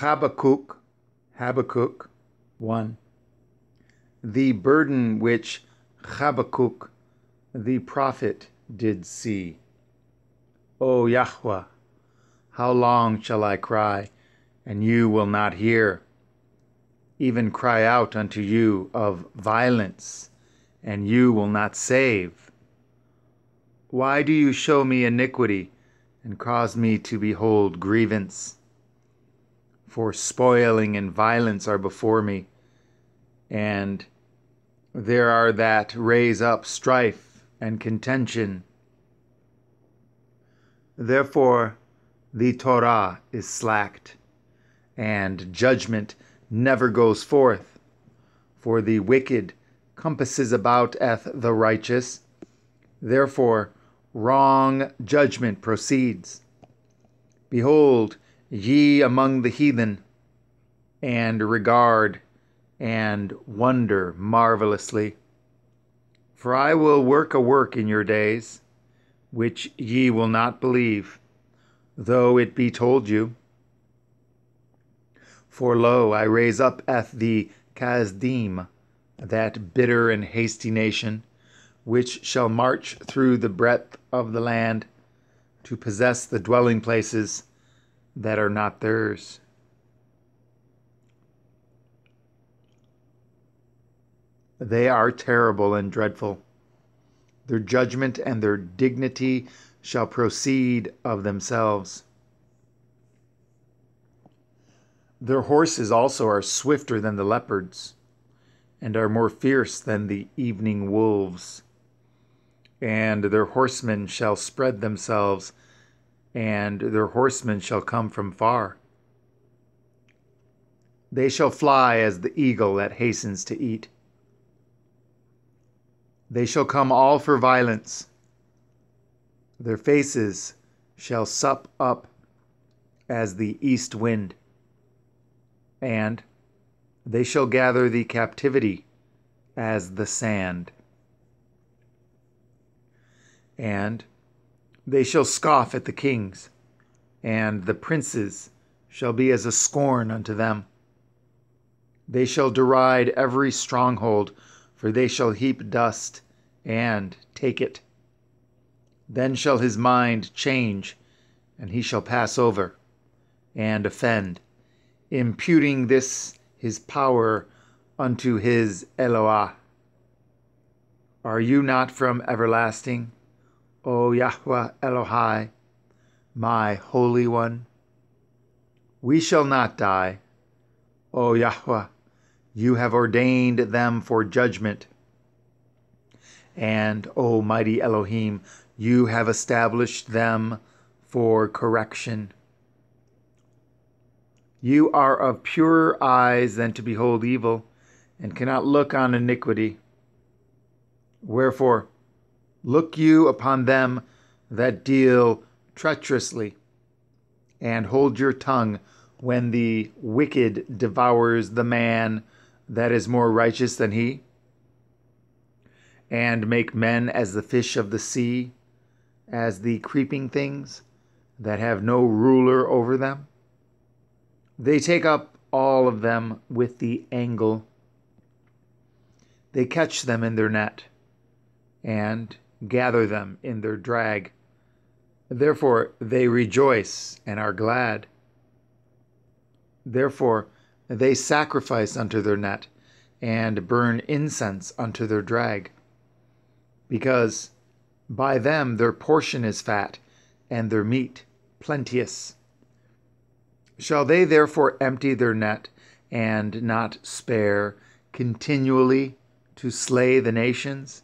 Habakkuk, Habakkuk 1. The burden which Habakkuk the prophet did see. O Yahweh, how long shall I cry, and you will not hear? Even cry out unto you of violence, and you will not save. Why do you show me iniquity, and cause me to behold grievance? For spoiling and violence are before me, and there are that raise up strife and contention. Therefore, the Torah is slacked, and judgment never goes forth. For the wicked compasses about eth the righteous. Therefore, wrong judgment proceeds. Behold, ye among the heathen, and regard and wonder marvelously. For I will work a work in your days, which ye will not believe, though it be told you. For lo, I raise up at the Kasdim, that bitter and hasty nation, which shall march through the breadth of the land to possess the dwelling places that are not theirs. They are terrible and dreadful. Their judgment and their dignity shall proceed of themselves. Their horses also are swifter than the leopards, and are more fierce than the evening wolves. And their horsemen shall spread themselves, and their horsemen shall come from far. They shall fly as the eagle that hastens to eat. They shall come all for violence. Their faces shall sup up as the east wind and they shall gather the captivity as the sand. And they shall scoff at the kings, and the princes shall be as a scorn unto them. They shall deride every stronghold, for they shall heap dust and take it. Then shall his mind change, and he shall pass over and offend imputing this his power unto his Eloah. Are you not from everlasting, O Yahweh Elohai, my Holy One? We shall not die, O Yahweh, you have ordained them for judgment. And, O mighty Elohim, you have established them for correction. You are of purer eyes than to behold evil, and cannot look on iniquity. Wherefore, look you upon them that deal treacherously, and hold your tongue when the wicked devours the man that is more righteous than he, and make men as the fish of the sea, as the creeping things that have no ruler over them. They take up all of them with the angle. They catch them in their net and gather them in their drag. Therefore they rejoice and are glad. Therefore they sacrifice unto their net and burn incense unto their drag. Because by them their portion is fat and their meat plenteous. Shall they therefore empty their net and not spare continually to slay the nations?